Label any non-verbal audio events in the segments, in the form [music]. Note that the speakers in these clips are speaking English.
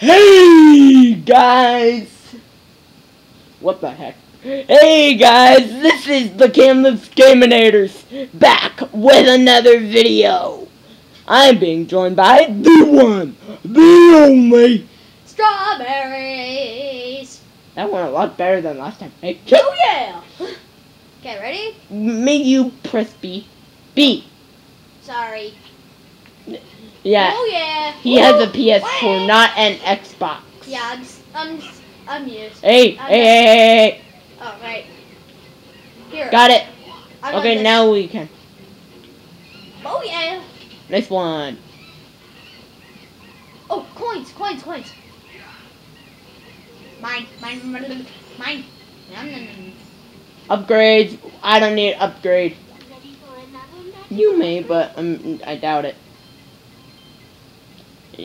Hey guys! What the heck? Hey guys, this is the Camless Gaminators back with another video. I'm being joined by the one, the only. Strawberries. That went a lot better than last time. Hey, Oh yeah. Okay, ready? May you press B. B. Sorry. Yeah, Oh yeah. He has a PS4, not an Xbox. Yeah, I'm s- I'm s- I'm used. Hey, I'm hey, hey, hey, hey. Oh right. Here. Got it. I got Okay, this. now we can. Oh yeah. Nice one. Oh, coins, coins, coins. Mine, mine, mine, mine. Nom, nom, nom. Upgrades. I don't need upgrade. You may, but um, I doubt it.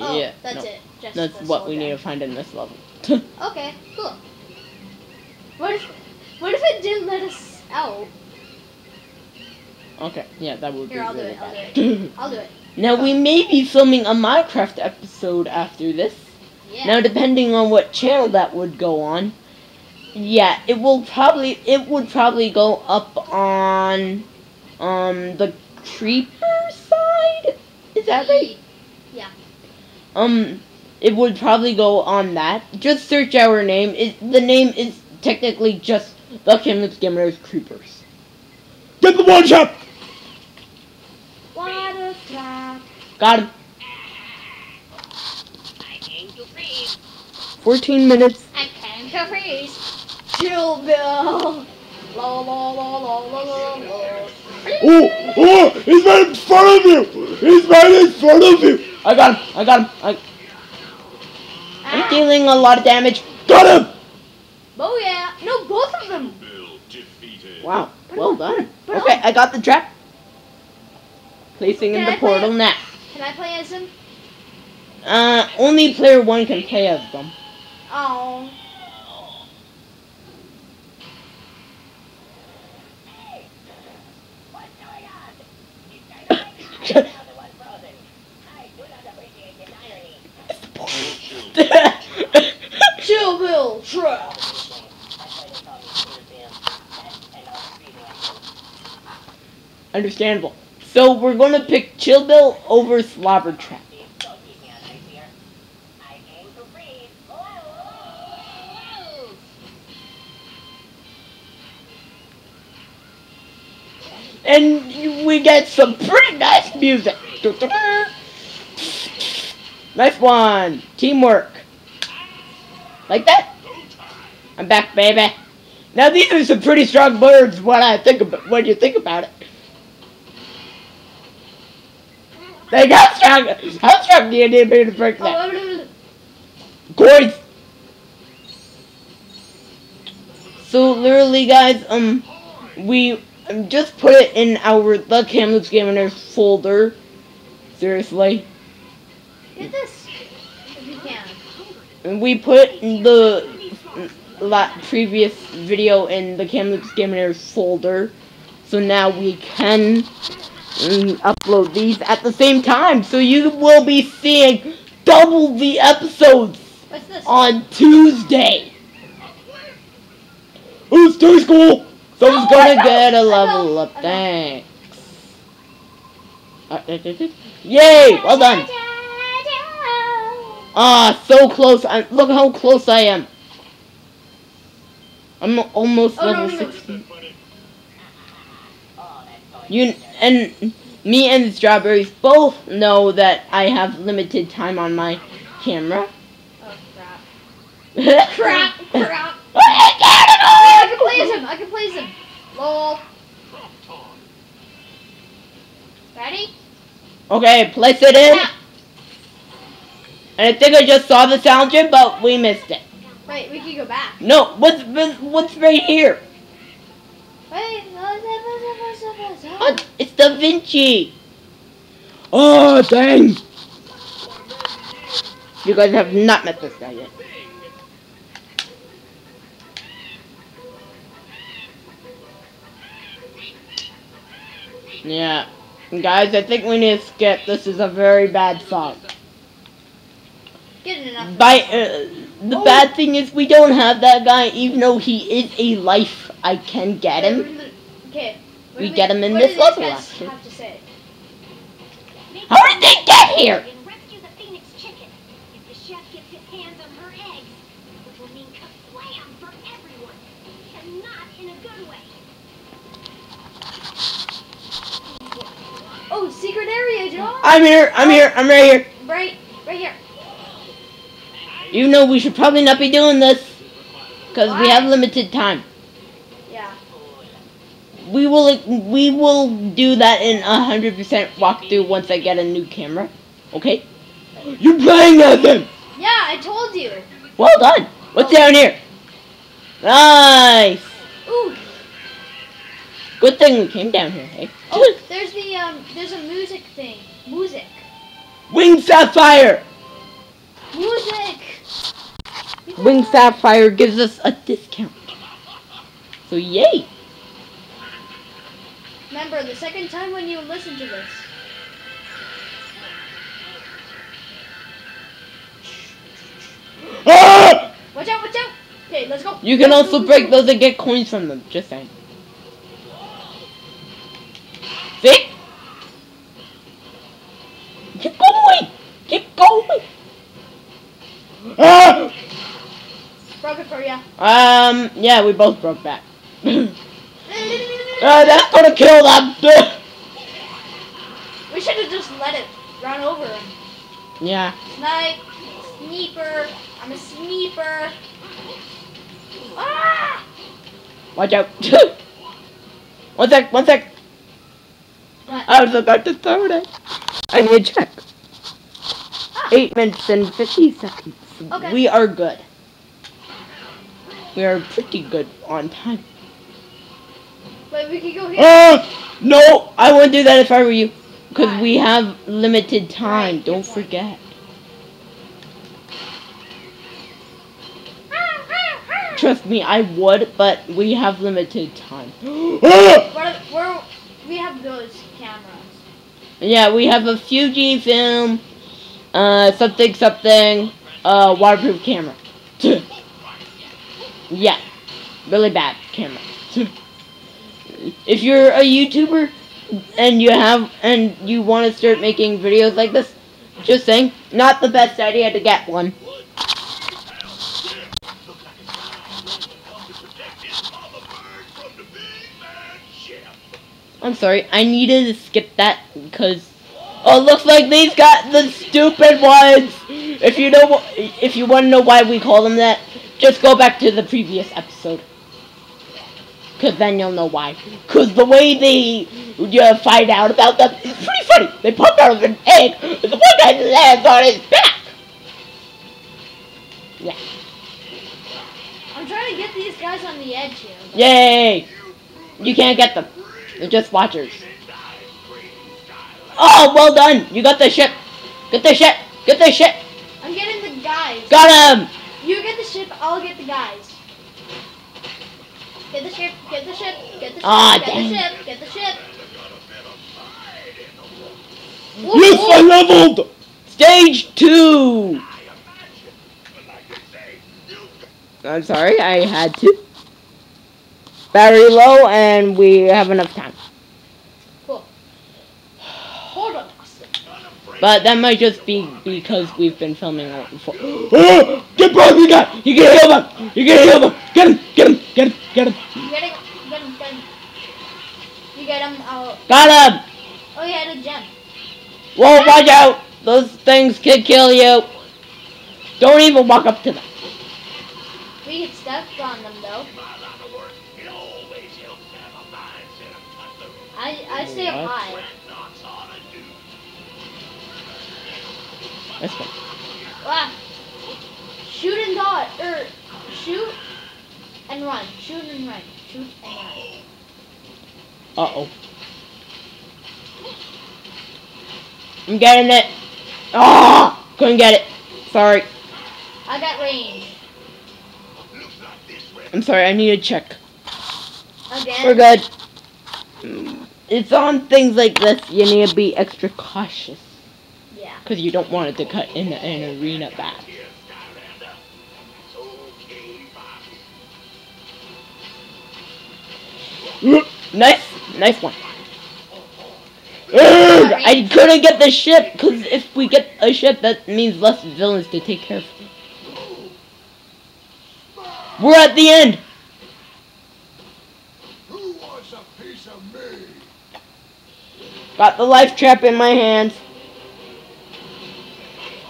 Oh, yeah, that's no. it. Just That's what we soldier. need to find in this level. [laughs] Okay, cool. What if what if it didn't let us out? okay, yeah, that would Here, be I'll do really it, I'll bad. [laughs] I'll do it. now we may be filming a Minecraft episode after this. Yeah. Now, depending on what channel that would go on, yeah, it will probably it would probably go up on um the creeper side. Is that right? Um, it would probably go on that. Just search our name. It, the name is technically just the Camless Gamers Creepers. Get the one shot. Water trap. Got him. I came to freeze. Fourteen minutes. I came to freeze. Chill, Bill. Lo, lo, lo, lo, lo, lo, lo. Oh, oh, he's right in front of you. He's right in front of you. I got him. I got him. I, I'm Ah. dealing a lot of damage. Got him. Oh yeah. No, both of them. Wow. Well done. Okay, I got the trap. Placing in the I portal now. Can I play as him? Uh, only player one can play as them. Oh. [laughs] What's going on? You guys are the one frozen. I do not appreciate this irony. Chill, Bill. Trap. That's why they call me Peter Bill. That's an old freezing Understandable. So we're gonna pick Chill Bill over Slobber Trap. To! And we get some pretty nice music. Nice one. Teamwork. Like that? I'm back, baby. Now these are some pretty strong birds when I think about when you think about it. They got strong. How strong do you need me to break that? Coins. So literally, guys, um, we um, just put it in our the Camloops Gamers folder. Seriously, get this. If you can. and we put the la- previous video in the Camloops Gamers folder. So now we can mm, upload these at the same time. So you will be seeing double the episodes on Tuesday. Oh, stay school. Someone's Oh, gonna get a level up. Thanks. Uh, Yay! Well done. Ah, so close. I, look how close I am. I'm almost Oh, level no, no. 16. You and me and the strawberries both know that I have limited time on my camera. Oh crap. [laughs] Crap. Crap. [laughs] I can play as him. I can play as him. Lol. Ready? Okay, place it in. Yeah. And I think I just saw the sound chip, but we missed it. Wait, we can go back. No, what's- what's right here? Oh, it's Da Vinci. Oh, dang. You guys have not met this guy yet. Yeah. Guys, I think we need to skip. This is a very bad song. By uh, the Oh. bad thing is we don't have that guy, even though he is a life. I can get him. Okay. What We get them in this do level, guys actually. Have to say. How did they get here? And rescue the phoenix chicken. If the chef gets his hands on her eggs, it will mean kablam for everyone. And not in a good way. Oh, secret area, John. I'm here. I'm here. I'm right here. Right, right here. You know we should probably not be doing this because we have limited time. We will we will do that in a hundred percent walkthrough once I get a new camera. Okay? You're playing as him. Yeah, I told you. Well done. What's down here? Nice. Ooh. Good thing we came down here. Hey. Oh, there's the um, there's a music thing. Music. Wing Sapphire. Music. Wing Sapphire gives us a discount. So yay. Remember, the second time when you listen to this. Ah! Watch out, watch out. Okay, let's go. You can also go, break go. those and get coins from them. Just saying. See? Keep going! Keep going! Ah! Broke it for ya. Um, yeah, we both broke back. [laughs] uh, that's gonna kill them! We should have just let it run over him. yeah. Snipe, sniper. I'm a sniper. Ah! Watch out. [laughs] one sec, one sec. What? I was about to throw it. I need a check. Ah. Eight minutes and 50 seconds. Okay. We are good. We are pretty good on time. We could go here. Oh, no, I wouldn't do that if I were you. Because we have limited time. Right, Don't forget. Trust me, I would, but we have limited time. [gasps] We're, we're, we have those cameras. yeah, we have a Fujifilm, uh, something, something, uh, waterproof camera. [laughs] yeah, really bad camera. [laughs] if you're a YouTuber and you have and you want to start making videos like this, just saying, not the best idea to get one. I'm sorry, I needed to skip that because oh, looks like these got the stupid ones. If you know, if you want to know why we call them that, just go back to the previous episode. Cause then you'll know why. Cause the way they you find out about them is pretty funny. They pop out of an egg, and the one guy lands on his back. Yeah. I'm trying to get these guys on the edge here. Yay! You can't get them. They're just watchers. Oh, well done. You got the ship. Get the ship. Get the ship. I'm getting the guys. Got him. You get the ship, I'll get the guys. Get the ship, get the ship, get the ship, Ah, get dang. the ship, get the ship. Yes, I leveled. Stage two. I'm sorry, I had to. Battery low, and we have enough time. Cool. Hold on, But that might just be because we've been filming a lot before. Oh, [gasps] get Broly guy! You can heal them! You can heal them! Get him! Get him! Get him! Get him! You get him, get him, get him. You get him, I'll... Got him! Oh, he had a gem. Whoa, watch out! Those things could kill you. Don't even walk up to them. We get stuck on them, though. I, I stay up high. That's fine. Ah. Shoot and dodge, er, shoot and run. Shoot and run. Shoot and run. Uh oh. I'm getting it. Ah! Couldn't get it. Sorry. I got range. I'm sorry, I need to check. Again. We're good. It's on things like this, you need to be extra cautious. Yeah. Because you don't want it to cut in an arena back. Nice, nice one. Urgh, I couldn't get the ship because if we get a ship, that means less villains to take care of. We're at the end. Who wants a piece of me? Got the life trap in my hands.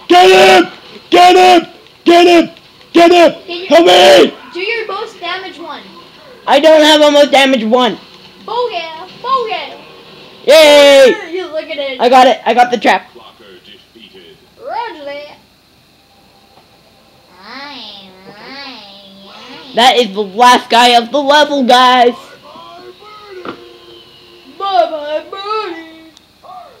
Get him! Get him! Get him! Get him! Can you- Help me! Do your most damage one. I don't have almost damage one. Oh yeah, oh yeah. Yay! You look at it. I got it. I got the trap. Roger that. That is the last guy of the level, guys. Bye bye, Bye birdie. bye, buddy.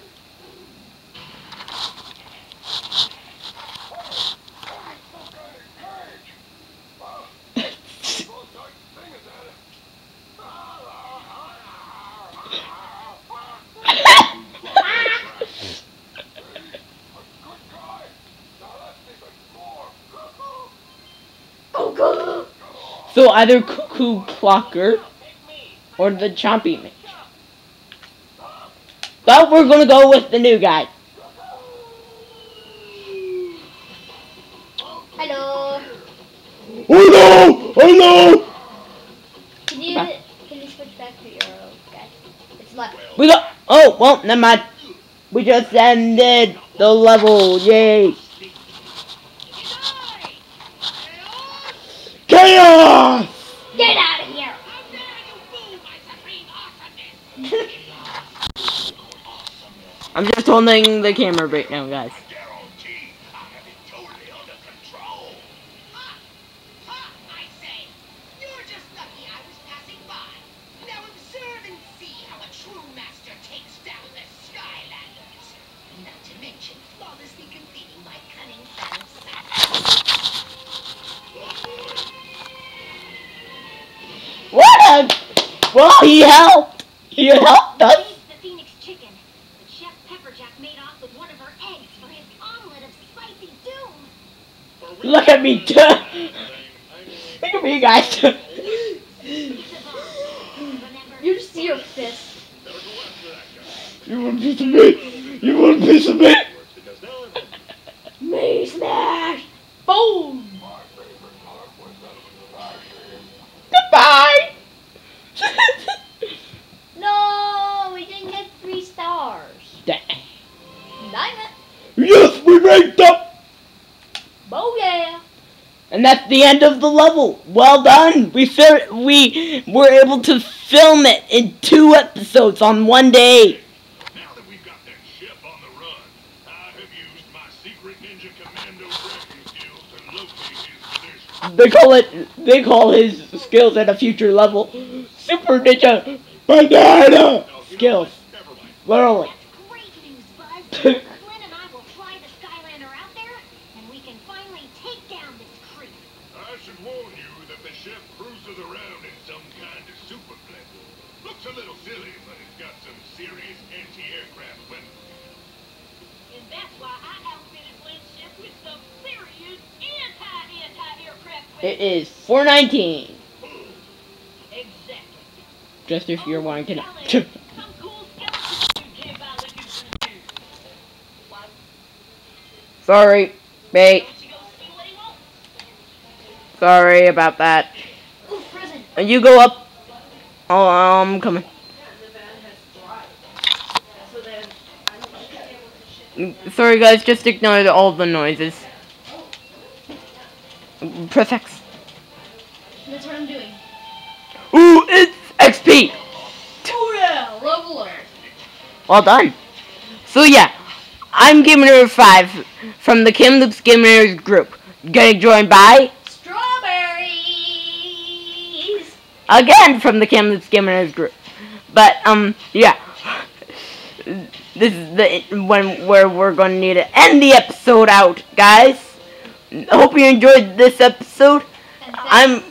Go go. So either Cuckoo Clocker or the Chompy Mage. But we're gonna go with the new guy. Hello. Oh no! Oh no! Can you Back. can you switch back to your guy? It's left. We got. Oh well, never mind. We just ended the level. Yay! Kaos! Get out of here. I'm just holding the camera right now, guys. I have it totally under control. I say, you're just lucky I was passing. Now observe and see how a true master takes down the Skylanders. Not to mention flawlessly completing my cunning plan eggs for his omelet of spicy doom. Look at me. [laughs] Look at me, guys. It's a bomb. Remember, You just see your fist. You want a piece of me? You want a piece of me? Because now I'm Me smash. That's the end of the level. Well done. We we were able to film it in two episodes on one day. Now that we've got that ship on the run, I have used my secret ninja commando skills to locate his position. They call it. They call his skills at a future level Super Ninja Banana skills. Literally. [laughs] That's great news, Buzz. Flynn and I will fly the Skylander out there, and we can finally take down this creep. I should warn you that the ship cruises around in some kind of super blip. Looks a little silly, but it's got some serious anti-aircraft weapons. And that's why I outfitted Flynn's ship with some serious anti-anti-aircraft It is 419. Exactly. Just if you're wanting to know. Some cool [laughs] skeletons you came by looking for you. What? Sorry, mate. Don't you go see what he wants? Sorry about that. Ooh. Uh, You go up. Oh, I'm coming. Sorry, guys. Just ignore the, all the noises. Press X. That's what I'm doing. Ooh, it's XP. Oh yeah, level. Well done. So yeah, I'm Gamer Five from the Kim Loops Gamers group. Getting joined by Strawberries. again from the Kim Loops Gamers group. But um, yeah, this is the when where we're going to need to end the episode out, guys. Hope you enjoyed this episode. I'm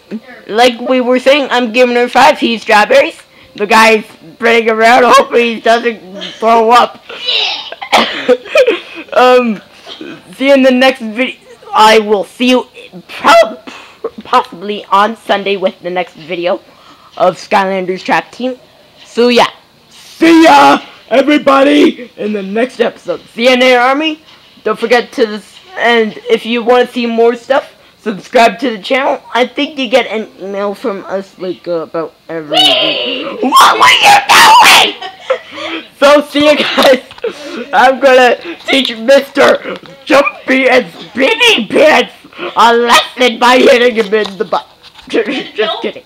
like we were saying, I'm giving her Five. He's Strawberries. The guy's spreading around. Hopefully he doesn't throw up. [laughs] um, see you in the next video. I will see you prob- possibly on Sunday with the next video. of Skylanders Trap Team. So yeah, see ya, everybody, in the next episode. CNA Army. Don't forget to and if you want to see more stuff, subscribe to the channel. I think you get an email from us like uh, about every week. What were you doing? [laughs] so see you guys. I'm gonna teach Mr. Jumpy and Spinny Pants a lesson by hitting him in the butt. [laughs] Just kidding.